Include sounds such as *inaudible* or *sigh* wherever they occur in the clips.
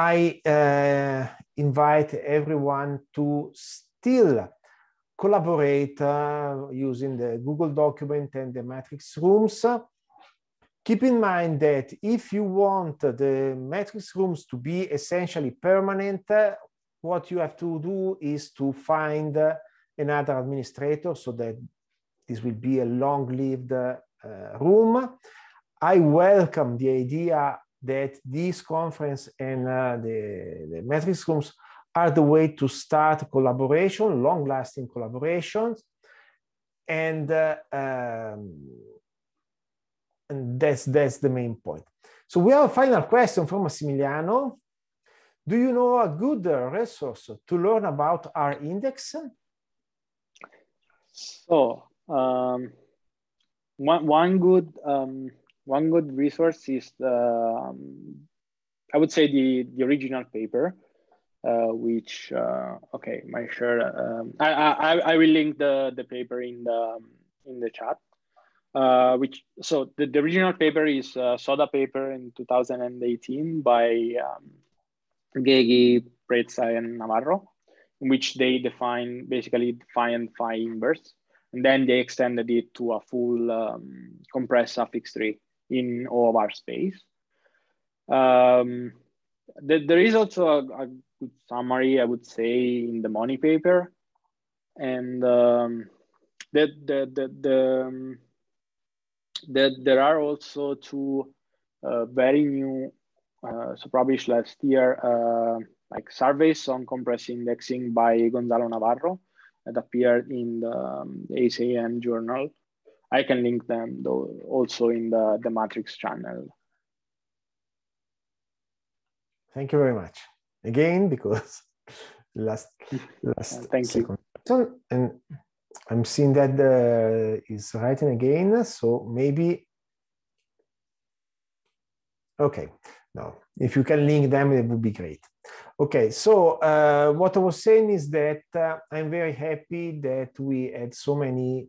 I uh, invite everyone to still collaborate uh, using the Google document and the matrix rooms. Keep in mind that if you want the matrix rooms to be essentially permanent, what you have to do is to find another administrator so that this will be a long-lived uh, room. I welcome the idea that this conference and uh, the, the matrix rooms are the way to start collaboration, long-lasting collaborations. And, uh, um, and that's, that's the main point. So we have a final question from Massimiliano. Do you know a good resource to learn about r-index? So um, one, one good um, one good resource is the, um, I would say the, the original paper, uh, which, uh, okay, my share, um, I, I, I will link the, the paper in the, in the chat. Uh, which so the, the original paper is SODA paper in 2018 by um, Prezza, and Navarro, in which they define basically define phi inverse, and then they extended it to a full um, compressed suffix tree in all of our space. Um, the, there is also a, a, good summary, I would say, in the MONI paper. And um, the, the, the, the, um, the, there are also two uh, very new, uh, so published last year, uh, like surveys on compressed indexing by Gonzalo Navarro that appeared in the, um, the ACM journal. I can link them though also in the, the Matrix channel. Thank you very much. Again, because *laughs* last *laughs* last Thank second. you. And I'm seeing that uh, is writing again, so maybe okay. No, if you can link them, it would be great. Okay, so uh, what I was saying is that uh, I'm very happy that we had so many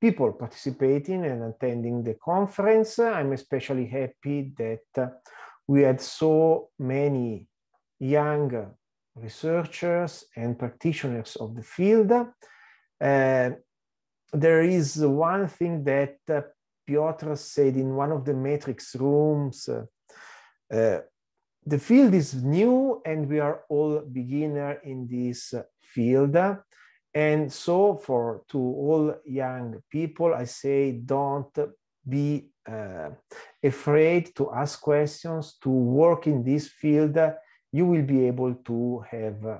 people participating and attending the conference. I'm especially happy that we had so many young researchers and practitioners of the field. Uh, there is one thing that uh, Piotr said in one of the matrix rooms. Uh, the field is new and we are all beginner in this field. And so for to all young people, I say don't be uh, afraid to ask questions, to work in this field. You will be able to have uh,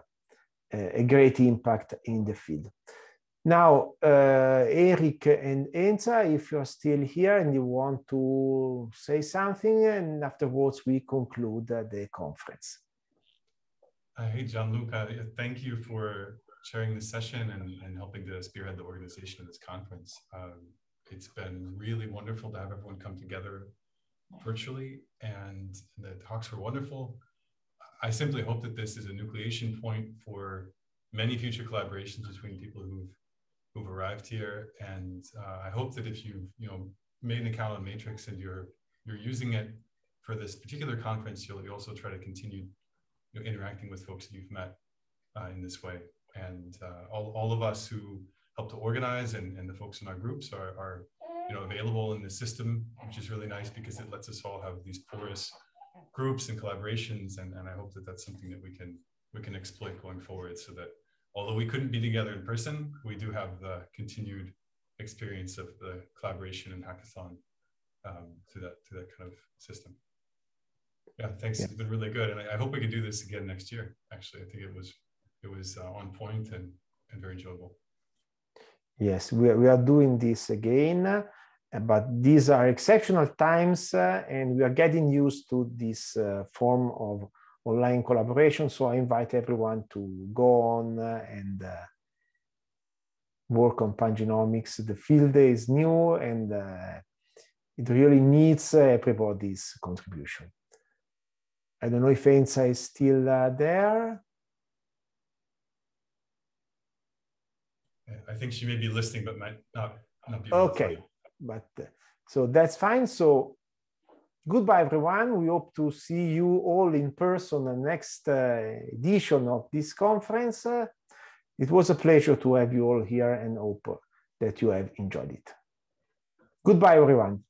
a great impact in the field. Now, uh, Erik and Enza, if you're still here and you want to say something, and afterwards we conclude the conference. Uh, hey, Gianluca, thank you for chairing this session and, and helping to spearhead the organization of this conference. Um, it's been really wonderful to have everyone come together virtually, and the talks were wonderful. I simply hope that this is a nucleation point for many future collaborations between people who've who've arrived here, and uh, I hope that if you've you know made an account on Matrix and you're you're using it for this particular conference, you'll, you also try to continue you know, interacting with folks that you've met uh, in this way and uh, all, all of us who help to organize and, and the folks in our groups are, are you know available in the system which is really nice because it lets us all have these porous groups and collaborations and, and i hope that that's something that we can we can exploit going forward so that although we couldn't be together in person we do have the continued experience of the collaboration and hackathon um, to that to that kind of system. Yeah thanks. Yeah. it's been really good and I, I hope we can do this again next year actually. I think it was it was uh, on point and, and very enjoyable. Yes, we are, we are doing this again, uh, but these are exceptional times uh, and we are getting used to this uh, form of online collaboration. So I invite everyone to go on uh, and uh, work on pangenomics. The field is new and it really needs everybody's contribution. I don't know if Enza is still there. I think she may be listening, but might not, not be. Okay, but uh, so that's fine. So goodbye, everyone. We hope to see you all in person the next uh, edition of this conference. Uh, it was a pleasure to have you all here and hope that you have enjoyed it. Goodbye, everyone.